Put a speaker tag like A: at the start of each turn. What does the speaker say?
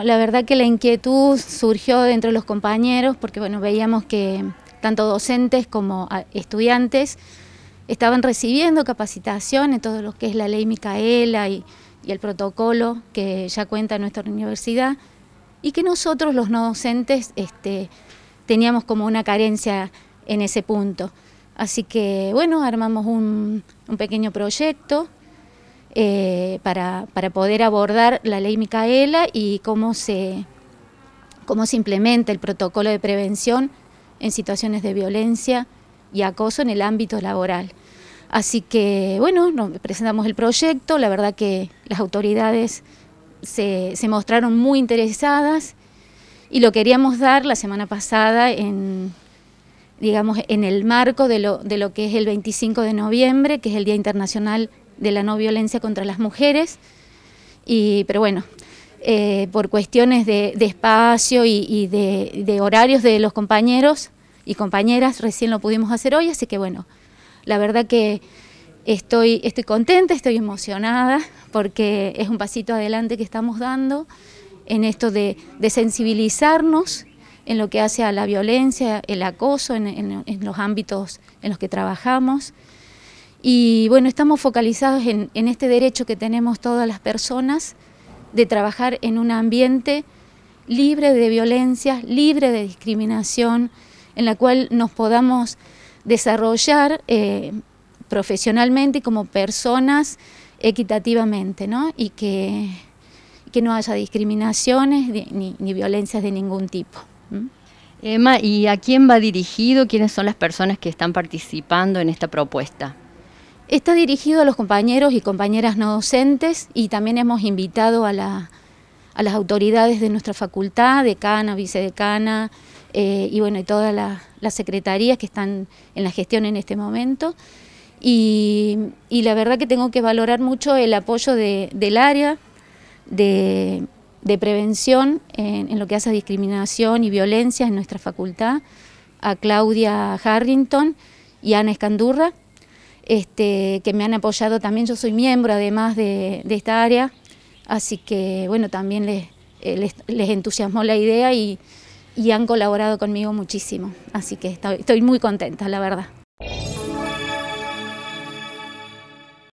A: La verdad que la inquietud surgió dentro de los compañeros porque bueno, veíamos que tanto docentes como estudiantes estaban recibiendo capacitación en todo lo que es la ley Micaela y, el protocolo que ya cuenta nuestra universidad y que nosotros los no docentes este, teníamos como una carencia en ese punto. Así que bueno, armamos un pequeño proyecto eh, para, poder abordar la ley Micaela y cómo se, cómo se implementa el protocolo de prevención en situaciones de violencia y acoso en el ámbito laboral. Así que, bueno, nos presentamos el proyecto, la verdad que las autoridades se, mostraron muy interesadas y lo queríamos dar la semana pasada en, digamos, en el marco de lo, de lo que es el 25 de noviembre, que es el Día Internacional de la no violencia contra las mujeres, y, pero bueno, eh, por cuestiones de, espacio y, de, horarios de los compañeros y compañeras recién lo pudimos hacer hoy, así que bueno, la verdad que estoy, estoy contenta, estoy emocionada porque es un pasito adelante que estamos dando en esto de, sensibilizarnos en lo que hace a la violencia, el acoso en los ámbitos en los que trabajamos. Y bueno, estamos focalizados en, este derecho que tenemos todas las personas de trabajar en un ambiente libre de violencia, libre de discriminación, en la cual nos podamos desarrollar eh, profesionalmente y como personas equitativamente, ¿no? Y que, no haya discriminaciones ni, violencias de ningún tipo.
B: Emma, ¿y a quién va dirigido? ¿Quiénes son las personas que están participando en esta propuesta?
A: Está dirigido a los compañeros y compañeras no docentes y también hemos invitado a, las autoridades de nuestra facultad, decana, vicedecana eh, y bueno, y todas las secretarías que están en la gestión en este momento. Y, la verdad que tengo que valorar mucho el apoyo del área de, prevención en, en, lo que hace a discriminación y violencia en nuestra facultad, a Claudia Harrington y a Ana Escandurra, este, que me han apoyado también. Yo soy miembro además de, esta área, así que bueno, también les, eh, entusiasmó la idea y, han colaborado conmigo muchísimo. Así que estoy muy contenta, la verdad.